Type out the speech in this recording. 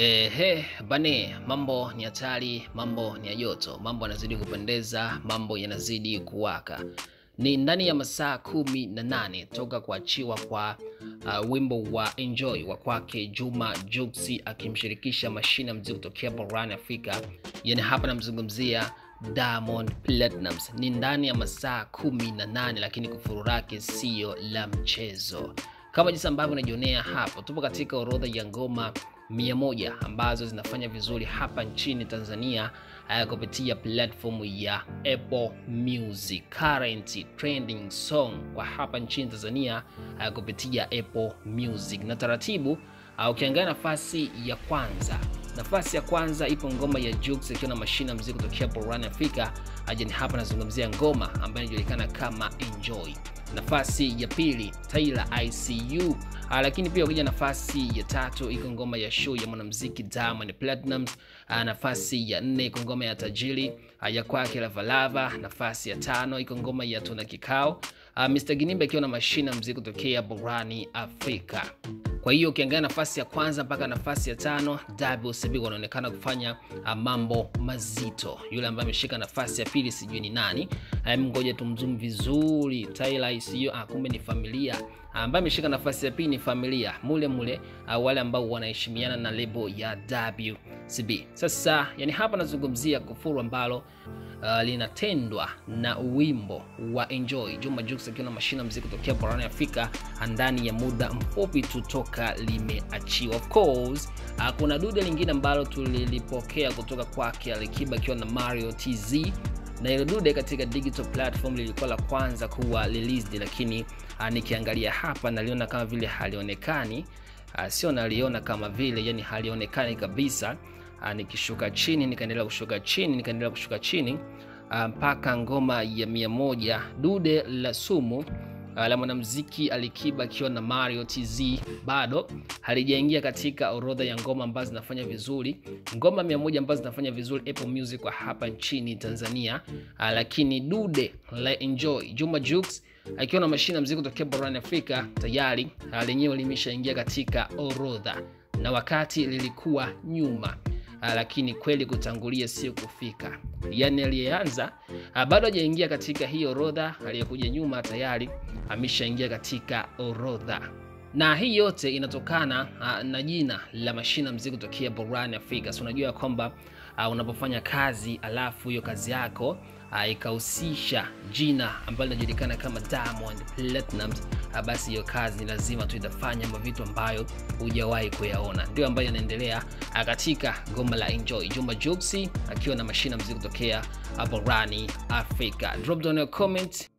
Ehe, bane, mambo ni hatari, mambo ni ya joto, mambo yanazidi kupendeza, mambo yanazidi kuwaka. Ni ndani ya masaa kumi na nane toka kuachiwa kwa uh, wimbo wa Enjoy wa kwake Juma Jux akimshirikisha mashine ya kutokea barani Afrika, yani hapa namzungumzia Diamond Platnumz. Ni ndani ya masaa kumi na nane lakini kufuru lake siyo la mchezo kama jinsi ambavyo unajionea hapo, tupo katika orodha ya ngoma mia moja ambazo zinafanya vizuri hapa nchini Tanzania uh, kupitia platform ya Apple Music, current trending song kwa hapa nchini Tanzania uh, kupitia Apple Music. Na taratibu uh, ukiangalia nafasi ya kwanza nafasi ya kwanza ipo ngoma ya Jux ikiwa na mashine ya muziki kutokea barani Afrika. Ajani hapa nazungumzia ngoma ambayo inajulikana kama Enjoy. Nafasi ya pili Tyler ICU. Uh, lakini pia ukija nafasi ya tatu iko ngoma ya show ya mwanamuziki Diamond Platnumz. Uh, nafasi ya nne iko ngoma ya Tajiri uh, ya kwake Lavalava. Nafasi ya tano iko ngoma ya Tuna Kikao. Uh, Mr Ginimbe akiwa na mashine ya muziki kutokea barani Afrika. Kwa hiyo ukiangalia nafasi ya kwanza mpaka nafasi ya tano WCB wanaonekana kufanya mambo mazito. Yule ambaye ameshika nafasi ya pili sijui ni nani, ngoja tumzoom vizuri. Tyler, sio ah, kumbe ni familia ambaye ameshika nafasi ya pili ni familia mule mule, uh, wale ambao wanaheshimiana na lebo ya WCB. Sasa yani hapa nazungumzia kufuru ambalo uh, linatendwa na wimbo wa Enjoy, Juma Jux akiwa na mashina muziki kutokea barani Afrika ndani ya muda mfupi tu toka limeachiwa. Of course uh, kuna dude lingine ambalo tulilipokea kutoka kwake Alikiba akiwa na Mario TZ na ile dude katika digital platform lilikuwa la kwanza kuwa released, lakini uh, nikiangalia hapa naliona kama vile halionekani. Uh, sio naliona kama vile yani halionekani kabisa. Uh, nikishuka chini nikaendelea kushuka chini nikaendelea kushuka chini mpaka uh, ngoma ya mia moja dude la sumu la mwanamuziki Alikiba akiwa na Mario TZ bado halijaingia katika orodha ya ngoma ambazo zinafanya vizuri, ngoma mia moja ambazo zinafanya vizuri Apple Music kwa hapa nchini Tanzania. Uh, lakini dude la Enjoy Juma Jux akiwa na mashine ya muziki kutokea barani Afrika tayari uh, lenyewe limeshaingia katika orodha na wakati lilikuwa nyuma. Uh, lakini kweli kutangulia sio kufika, Yani aliyeanza uh, bado hajaingia katika hii orodha, aliyekuja nyuma tayari ameshaingia katika orodha. Na hii yote inatokana uh, na jina la mashina muziki kutokea barani Afrika. So unajua kwamba unapofanya kazi alafu hiyo kazi yako ikahusisha jina ambalo linajulikana kama Diamond Platnumz uh, basi hiyo kazi ni lazima tu itafanya mavitu ambayo hujawahi kuyaona. Ndio ambayo yanaendelea uh, katika goma la Enjoy, Juma Jux akiwa na mashina mziki kutokea hapo Rani Africa. Drop down your comment